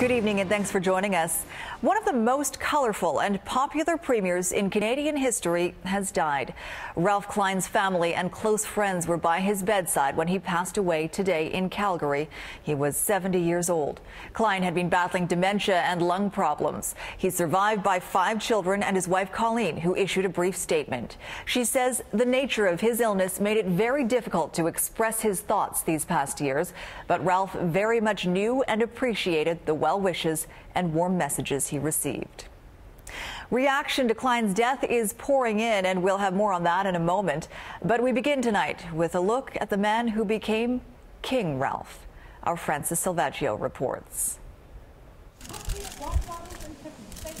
Good evening and thanks for joining us. One of the most colorful and popular premiers in Canadian history has died. Ralph Klein's family and close friends were by his bedside when he passed away today in Calgary. He was 70 years old. Klein had been battling dementia and lung problems. He's survived by five children and his wife Colleen, who issued a brief statement. She says the nature of his illness made it very difficult to express his thoughts these past years, but Ralph very much knew and appreciated the well well wishes and warm messages he received. Reaction to Klein's death is pouring in, and we'll have more on that in a moment. But we begin tonight with a look at the man who became King Ralph. Our Francis Silvaggio reports.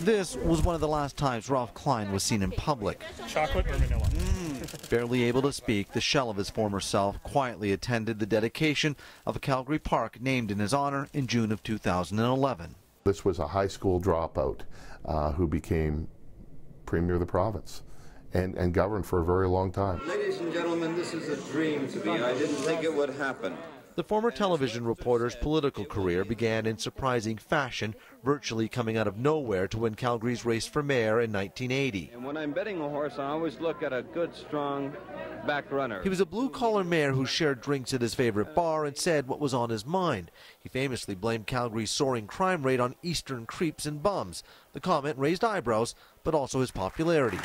This was one of the last times Ralph Klein was seen in public. Chocolate or vanilla? Mm. Barely able to speak, the shell of his former self quietly attended the dedication of a Calgary park named in his honor in June of 2011. This was a high school dropout uh, who became premier of the province and, and governed for a very long time. Ladies and gentlemen, this is a dream to me. I didn't think it would happen. The former television reporter's political career began in surprising fashion, virtually coming out of nowhere to win Calgary's race for mayor in 1980. And when I'm betting a horse, I always look at a good, strong back runner. He was a blue-collar mayor who shared drinks at his favorite bar and said what was on his mind. He famously blamed Calgary's soaring crime rate on eastern creeps and bums. The comment raised eyebrows, but also his popularity.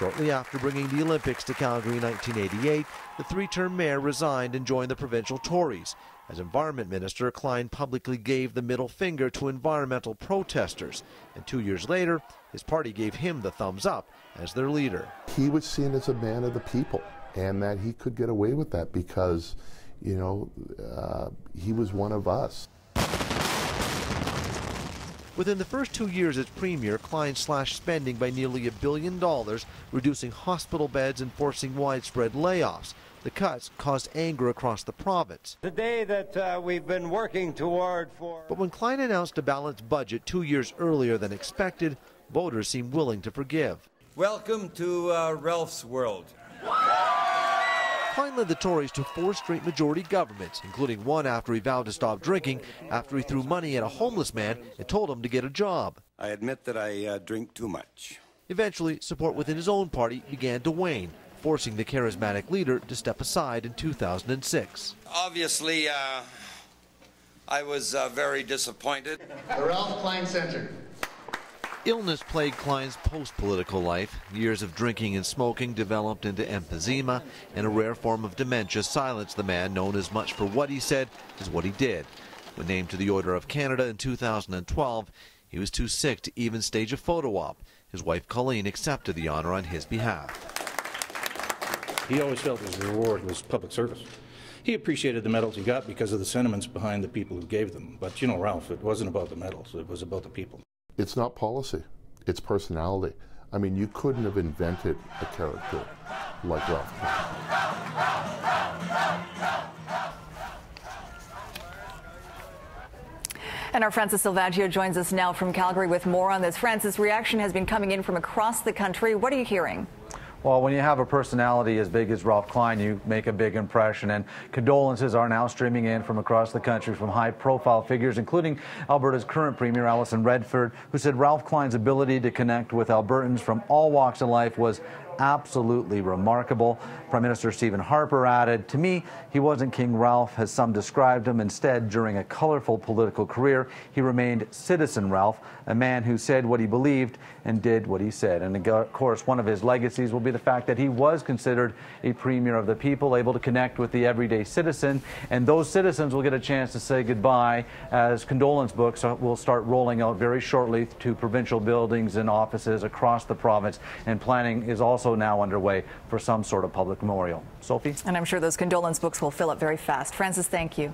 Shortly after bringing the Olympics to Calgary in 1988, the three-term mayor resigned and joined the provincial Tories. As Environment Minister, Klein publicly gave the middle finger to environmental protesters. And two years later, his party gave him the thumbs up as their leader. He was seen as a man of the people and that he could get away with that because, you know, uh, he was one of us. Within the first two years as premier, Klein slashed spending by nearly a billion dollars, reducing hospital beds and forcing widespread layoffs. The cuts caused anger across the province. The day that uh, we've been working toward for. But when Klein announced a balanced budget two years earlier than expected, voters seemed willing to forgive. Welcome to uh, Ralph's world. Klein led the Tories to four straight majority governments, including one after he vowed to stop drinking after he threw money at a homeless man and told him to get a job. I admit that I uh, drink too much. Eventually, support within his own party began to wane, forcing the charismatic leader to step aside in 2006. Obviously, uh, I was uh, very disappointed. The Ralph Klein Center. Illness plagued Klein's post-political life. Years of drinking and smoking developed into emphysema, and a rare form of dementia silenced the man known as much for what he said as what he did. When named to the Order of Canada in 2012, he was too sick to even stage a photo op. His wife Colleen accepted the honor on his behalf. He always felt his reward was public service. He appreciated the medals he got because of the sentiments behind the people who gave them. But you know, Ralph, it wasn't about the medals, it was about the people. It's not policy, it's personality. I mean, you couldn't have invented a character like Ralph. And our Francis Silvaggio joins us now from Calgary with more on this. Francis, reaction has been coming in from across the country. What are you hearing? Well, when you have a personality as big as Ralph Klein, you make a big impression. And condolences are now streaming in from across the country from high profile figures, including Alberta's current Premier, Alison Redford, who said Ralph Klein's ability to connect with Albertans from all walks of life was absolutely remarkable. Prime Minister Stephen Harper added, To me, he wasn't King Ralph, as some described him. Instead, during a colorful political career, he remained Citizen Ralph, a man who said what he believed and did what he said. And of course, one of his legacies will be the fact that he was considered a premier of the people, able to connect with the everyday citizen. And those citizens will get a chance to say goodbye as condolence books will start rolling out very shortly to provincial buildings and offices across the province. And planning is also now underway for some sort of public memorial. Sophie? And I'm sure those condolence books will fill up very fast. Francis, thank you.